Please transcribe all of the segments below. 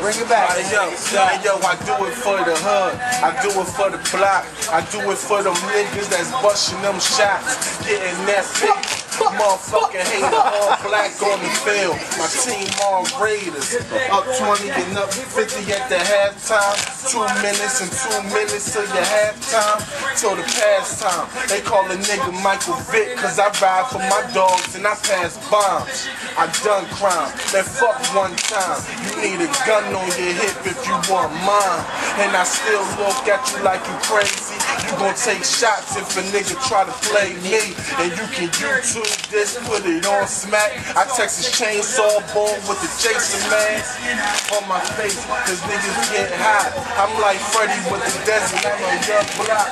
Bring it back. Yo, yo, I do it for the hood. I do it for the block. I do it for them niggas that's busting them shots. Getting that big motherfucking hater all black on the field. My team all Raiders. Up 20 and up 50 at the halftime. Two minutes and two minutes till your halftime. Till the pastime. They call a nigga Michael Vick cause I ride for my dogs and I pass bombs. I done crime. That fuck one time. You need a gun on your hip if you want mine. And I still look at you like you crazy. You gon' take shots if a nigga try to play me. And you can YouTube this, put it on smack. I Texas Chainsaw born with the Jason mask on my face. Cause niggas get hot. I'm like Freddy with the desert. I'm a young block.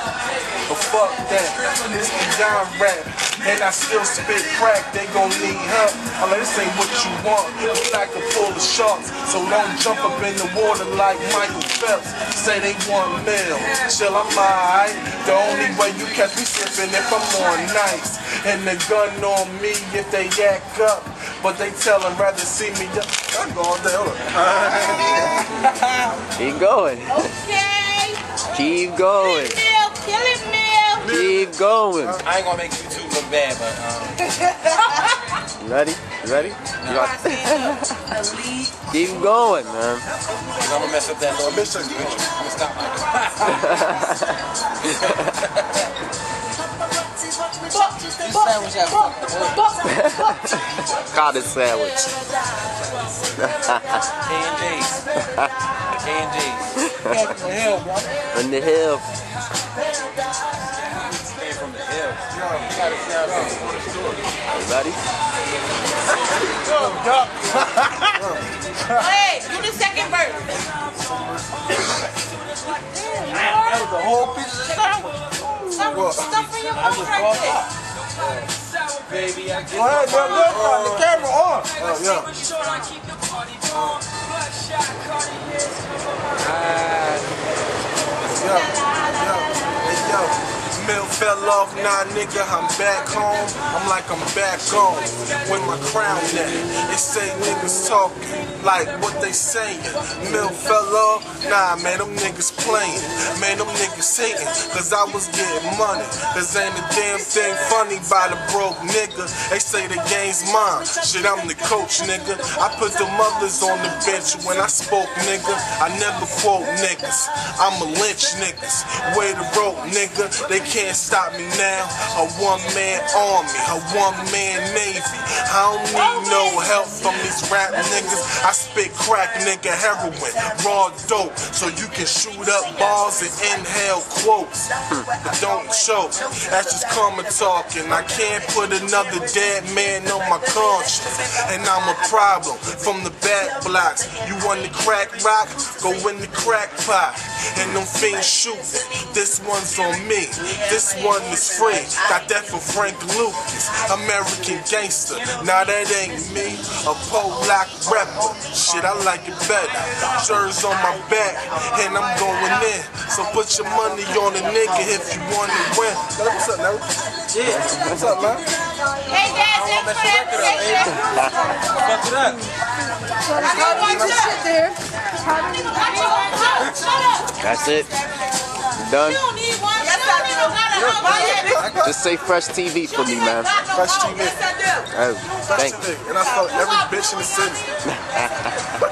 But fuck that. This John rap. And I still spit crack. They gon' need help. I'm like, this ain't what you want. You like to pull of sharks. So don't jump up in the water like Michael Phelps. Say they want meal. Chill, I'm alright. The only way you catch me slipping if I'm on nights. And the gun on me if they act up. But they tell them rather see me up. I'm going down. Keep going. Okay. Keep going. Going. I ain't gonna make YouTube look bad, but um, You ready? You ready? You got- Keep going, man. I'm gonna mess up that little bitch. I'm gonna stop sandwich out sandwich. K and J's. K and J's. Fuck the hell, bro. In the hill. You gotta see You? Hey, do the second verse. That was the whole piece of sandwich. Some stuff in your mouth right there. Baby, I get Go ahead, the yo, look, the camera on. Oh, yeah. Fell off, nah, nigga, I'm back home. I'm like I'm back home with my crown at. They say niggas talking like what they saying. Mill fell off, nah, man, them niggas playing. Man, them niggas hating, cause I was getting money. Cause ain't a damn thing funny by the broke nigga. They say the game's mine. Shit, I'm the coach, nigga. I put the mothers on the bench when I spoke, nigga. I never quote niggas. I'm a lynch niggas. Way the rope, nigga. They can't stop me now. A one man army, a one man navy. I don't need no help from these rap niggas. I spit crack, nigga, heroin, raw dope. So you can shoot up balls and inhale quotes. But don't choke. That's just karma talking. I can't put another dead man on my conscience. And I'm a problem from the back blocks. You want the crack rock? Go in the crack pot. And them fiends shooting. This one's on me. This one is free. Got that for Frank Lucas. American gangster. Now that ain't me. A Polak rapper. Shit, I like it better. Jer's on my back. And I'm going in. So put your money on a nigga if you want to win. What's up, Larry? Yeah. What's up, man? Hey, guys, thanks for the invitation. Fuck it up. I got one too. One up. That's it. Done? Just say Fresh TV for me, man. Fresh TV. Yes, I do. Oh, Fresh thank TV. And I fuck every bitch in the city.